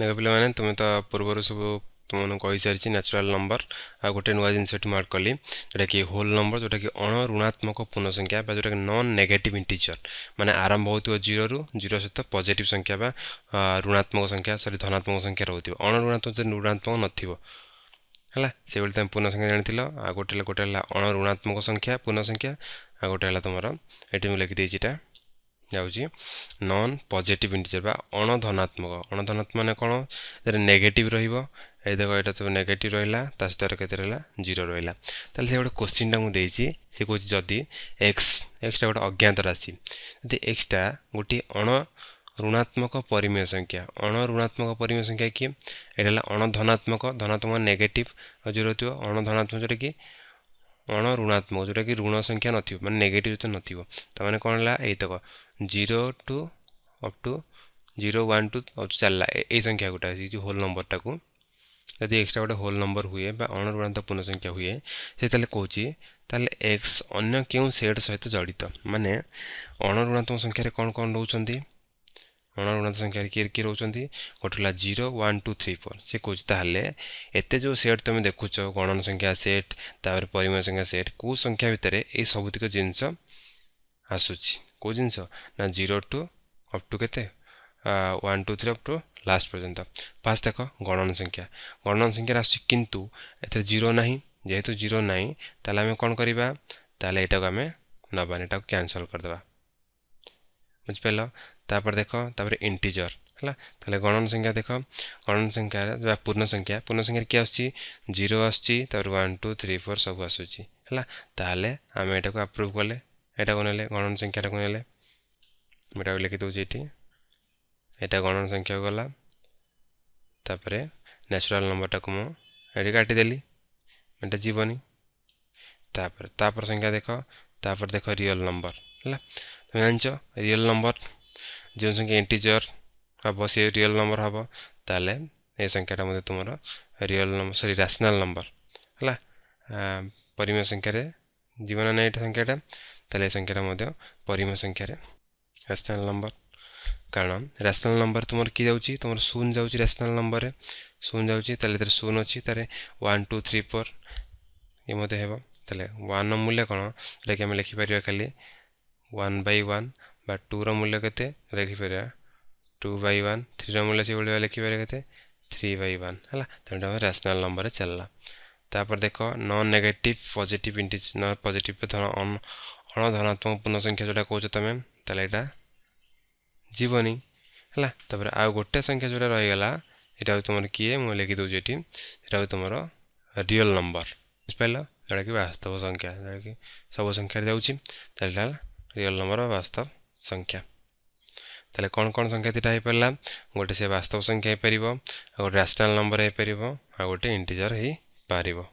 ଦେଖ ପିଲାମାନେ ତୁମେ ତ ପୂର୍ବରୁ ସବୁ ତୁମମାନଙ୍କୁ କହିସାରିଛି ନ୍ୟାଚୁରାଲ୍ ନମ୍ବର ଆଉ ଗୋଟେ ନୂଆ ଜିନିଷଟି ମାର୍କ କଲି ଯେଉଁଟାକି ହୋଲ୍ ନମ୍ବର ଯେଉଁଟାକି ଅଣଋଣାତ୍ମକ ପୂର୍ଣ୍ଣ ସଂଖ୍ୟା ବା ଯେଉଁଟାକି ନନ୍ ନେଗେଟିଭ୍ ଇଣ୍ଟିଜର ମାନେ ଆରମ୍ଭ ହେଉଥିବ ଜିରୋରୁ ଜିରୋ ସହିତ ପଜିଟିଭ୍ ସଂଖ୍ୟା ବା ଋଣାତ୍ମକ ସଂଖ୍ୟା ସରି ଧନାତ୍ମକ ସଂଖ୍ୟା ରହୁଥିବ ଅଣଋଣାତ୍ମକ ଋଣାତ୍ମକ ନଥିବ ହେଲା ସେଭଳି ତୁମେ ପୂର୍ଣ୍ଣ ସଂଖ୍ୟା ଜାଣିଥିଲ ଆଉ ଗୋଟେ ଗୋଟେ ହେଲା ଅଣଋଣାତ୍ମକ ସଂଖ୍ୟା ପୂର୍ଣ୍ଣ ସଂଖ୍ୟା ଆଉ ଗୋଟେ ହେଲା ତୁମର ଏଠି ମୁଁ ଲେଖିଦେଇଛି ଏଇଟା ଯାଉଛି ନନ୍ ପଜିଟିଭ୍ ଇଣ୍ଟିଜର୍ ବା ଅଣଧନାତ୍ମକ ଅଣଧନାତ୍ମକ ମାନେ କ'ଣ ଏଥିରେ ନେଗେଟିଭ୍ ରହିବ ଏ ଦେଖ ଏଇଟା ସବୁ ନେଗେଟିଭ୍ ରହିଲା ତା ସହିତ କେତେ ରହିଲା ଜିରୋ ରହିଲା ତାହେଲେ ସେ ଗୋଟେ କୋଶ୍ଚିନ୍ଟା ମୁଁ ଦେଇଛି ସେ କହୁଛି ଯଦି ଏକ୍ସ ଏକ୍ସଟା ଗୋଟେ ଅଜ୍ଞାତ ରାଶି ଯଦି ଏକ୍ସଟା ଗୋଟିଏ ଅଣ ଋଣାତ୍ମକ ପରିମେୟ ସଂଖ୍ୟା ଅଣ ଋଣାତ୍ମକ ପରିମେୟ ସଂଖ୍ୟା କିଏ ଏଇଟା ହେଲା ଅଣଧନାତ୍ମକ ଧନାତ୍ମକ ନେଗେଟିଭ୍ ଆଉ ଯେଉଁ ରହୁଥିବ ଅଣଧନାତ୍ମକ ଯେଉଁଟାକି କ'ଣ ଋଣାତ୍ମକ ଯେଉଁଟାକି ଋଣ ସଂଖ୍ୟା ନଥିବ ମାନେ ନେଗେଟିଭ୍ ଯେତେ ନଥିବ ତା'ମାନେ କ'ଣ ହେଲା ଏଇତକ zero to up to zero one two ଚାଲିଲା ଏଇ ସଂଖ୍ୟା ଗୋଟେ ଆସିଛି ଯେଉଁ ହୋଲ୍ ନମ୍ବରଟାକୁ ଯଦି ଏକ୍ସଟ୍ରା ଗୋଟେ ହୋଲ୍ ନମ୍ବର ହୁଏ ବା ଅଣଋଣାତ୍ମକ ପୂର୍ଣ୍ଣ ସଂଖ୍ୟା ହୁଏ ସେ ତାହେଲେ କହୁଛି ତାହେଲେ ଏକ୍ସ ଅନ୍ୟ କେଉଁ ସେଟ୍ ସହିତ ଜଡ଼ିତ ମାନେ ଅଣଋଣାତ୍ମକ ସଂଖ୍ୟାରେ କ'ଣ କ'ଣ ରହୁଛନ୍ତି ଅଣଅଣୁଣତ ସଂଖ୍ୟାରେ କିଏ କିଏ ରହୁଛନ୍ତି ଗୋଟେ ହେଲା zero one two three four ସେ କହୁଛି ତାହେଲେ ଏତେ ଯେଉଁ ସେଟ୍ ତୁମେ ଦେଖୁଛ ଗଣନ ସଂଖ୍ୟା ସେଟ୍ ତାପରେ ପରିମାଣ ସଂଖ୍ୟା ସେଟ୍ କେଉଁ ସଂଖ୍ୟା ଭିତରେ ଏଇ ସବୁତିକ ଜିନିଷ ଆସୁଛି କେଉଁ ଜିନିଷ ନା ଜିରୋ ଟୁ ଅପ୍ ଟୁ କେତେ one two three up to last ପର୍ଯ୍ୟନ୍ତ ଫାର୍ଷ୍ଟ ଦେଖ ଗଣନ ସଂଖ୍ୟା ଗଣନ ସଂଖ୍ୟାରେ ଆସୁଛି କିନ୍ତୁ ଏଥିରେ ଜିରୋ ନାହିଁ ଯେହେତୁ ଜିରୋ ନାହିଁ ତାହେଲେ ଆମେ କ'ଣ କରିବା ତାହେଲେ ଏଇଟାକୁ ଆମେ ନେବାନି ଏଇଟାକୁ କ୍ୟାନସଲ୍ କରିଦେବା বুঝিপার তাপরে দেখ তাপরে ইন্টিজর ହେଲା ତାହେଲେ ଗଣନ ସଂଖ୍ୟା ଦେଖ ଗଣନ ସଂଖ୍ୟା ବା ପୂର୍ଣ୍ଣ ସଂଖ୍ୟା ପୂର୍ଣ୍ଣ ସଂଖ୍ୟାରେ କିଏ ଆସୁଛି ଜିରୋ ଆସୁଛି ତାପରେ ୱାନ୍ ଟୁ ଥ୍ରୀ ଫୋର୍ ସବୁ ଆସୁଛି ହେଲା ତାହେଲେ ଆମେ ଏଟାକୁ ଆପ୍ରୁଭ୍ କଲେ ଏଟାକୁ ନେଲେ ଗଣନ ସଂଖ୍ୟାଟାକୁ ନେଲେ ମୁଁ ଏଟାକୁ ଲେଖିଦେଉଛି ଏଠି ଏଟା ଗଣନ ସଂଖ୍ୟାକୁ ଗଲା ତାପରେ ନ୍ୟାଚୁରାଲ୍ ନମ୍ବରଟାକୁ ମୁଁ ଏଠି କାଟିଦେଲି ଏଟା ଯିବନି ତାପରେ ତାପରେ ସଂଖ୍ୟା ଦେଖ ତାପରେ ଦେଖ ରିଅଲ୍ ନମ୍ବର ହେଲା তুমি জানিছ রিয়েল নম্বর যে সংখ্যা ইন্টিজর হব সে রিয়েল নম্বর হব তাহলে এই সংখ্যাটা মধ্যে তোমার রিয়েল নম্বর সরি রাশনাল নম্বর হল পরিমেয় সংখ্যার জীবন না এটা সংখ্যাটা তাহলে এই সংখ্যাটা মধ্যে পরিমেয় সংখ্যার রাশনাল নম্বর কারণ রেশনাল নম্বর তোমার কি যাচ্ছি তোমার শূন্য যাচ্ছি রেশনাল নম্বরে শূন্য যাচ্ছি তাহলে তার শূন্য অছি তার ওয়ান টু থ্রি ফোর এ মধ্যে হব তাহলে ওয়ানর মূল্য কোণ যেটাকি আমি লিখিপার খালি 1 बई वान् बा टु र मूल्य केते लेखिपार टु 2 वान् थ्री र मूल्य लेखिपारे थ्री बै वान होला त्यासनाल नम्बर चाहिँ तर देख नन नेगेट पजिट इन्टिज नजिट्ट अन धनात्मक पूर्णसङ्ख्या जोटा आ तोटा संख्या जोडा रहिगला कि मेकिदे यीटा त म रियल नम्बर बुझि पार जुटा कि वास्तव संख्या संख्या जाऊँ त ରିଅଲ୍ ନମ୍ବର ବା ବାସ୍ତବ ସଂଖ୍ୟା ତାହେଲେ କ'ଣ କ'ଣ ସଂଖ୍ୟା ଦୁଇଟା ହେଇପାରିଲା ଗୋଟେ ସେ ବାସ୍ତବ ସଂଖ୍ୟା ହେଇପାରିବ ଆଉ ଗୋଟେ ରାସନାଲ୍ ନମ୍ବର ହେଇପାରିବ ଆଉ ଗୋଟେ ଇଣ୍ଟିଜର ହେଇପାରିବ